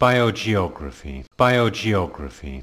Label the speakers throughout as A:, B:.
A: biogeography, biogeography,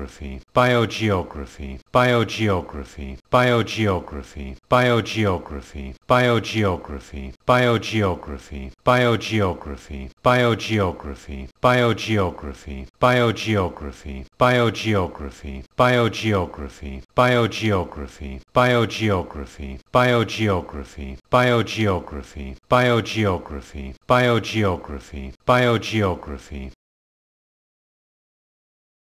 A: biogeography, biogeography, biogeography, biogeography, biogeography, biogeography, biogeography, biogeography, biogeography, biogeography, biogeography, biogeography, biogeography, biogeography, biogeography, biogeography, biogeography, biogeography, biogeography,